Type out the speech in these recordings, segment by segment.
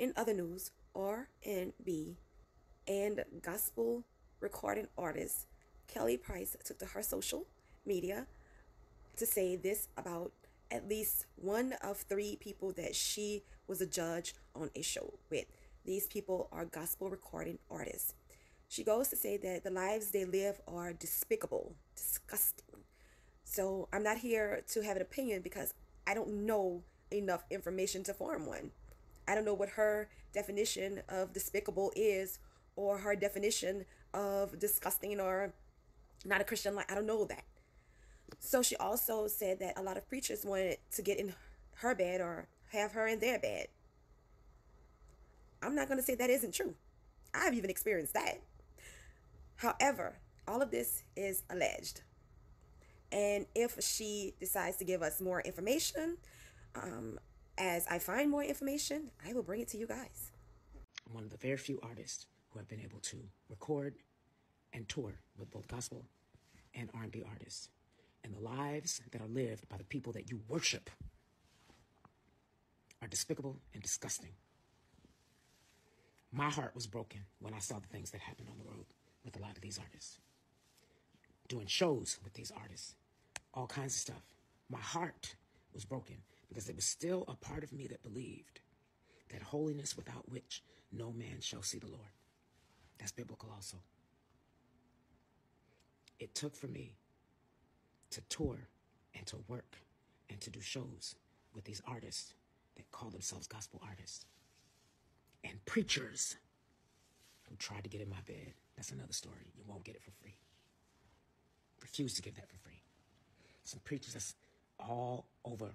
In other news, R&B and gospel recording artist Kelly Price took to her social media to say this about at least one of three people that she was a judge on a show with. These people are gospel recording artists. She goes to say that the lives they live are despicable, disgusting. So I'm not here to have an opinion because I don't know enough information to form one. I don't know what her definition of despicable is or her definition of disgusting or not a Christian life. I don't know that. So she also said that a lot of preachers wanted to get in her bed or have her in their bed. I'm not going to say that isn't true. I've even experienced that. However, all of this is alleged. And if she decides to give us more information, um, as I find more information, I will bring it to you guys. I'm one of the very few artists who have been able to record and tour with both gospel and R&B artists. And the lives that are lived by the people that you worship are despicable and disgusting. My heart was broken when I saw the things that happened on the road with a lot of these artists. Doing shows with these artists, all kinds of stuff. My heart was broken because there was still a part of me that believed that holiness without which no man shall see the Lord. That's biblical also. It took for me to tour and to work and to do shows with these artists that call themselves gospel artists and preachers who tried to get in my bed. That's another story. You won't get it for free. Refuse to give that for free. Some preachers that's all over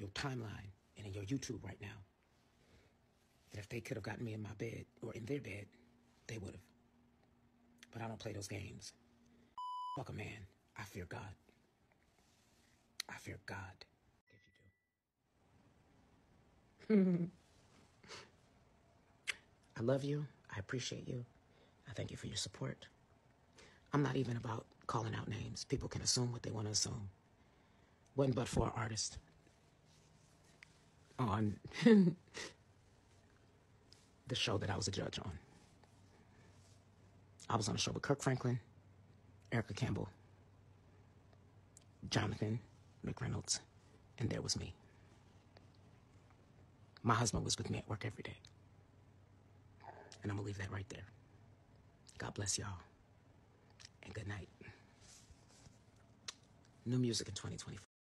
your timeline and in your YouTube right now. That if they could have gotten me in my bed or in their bed, they would have. But I don't play those games. Fuck a man. I fear God. I fear God. If you do. I love you. I appreciate you. I thank you for your support. I'm not even about calling out names. People can assume what they want to assume. Wasn't but for an artist on the show that I was a judge on. I was on a show with Kirk Franklin, Erica Campbell, Jonathan McReynolds, and there was me. My husband was with me at work every day. And I'm going to leave that right there. God bless y'all. And good night. New music in 2024.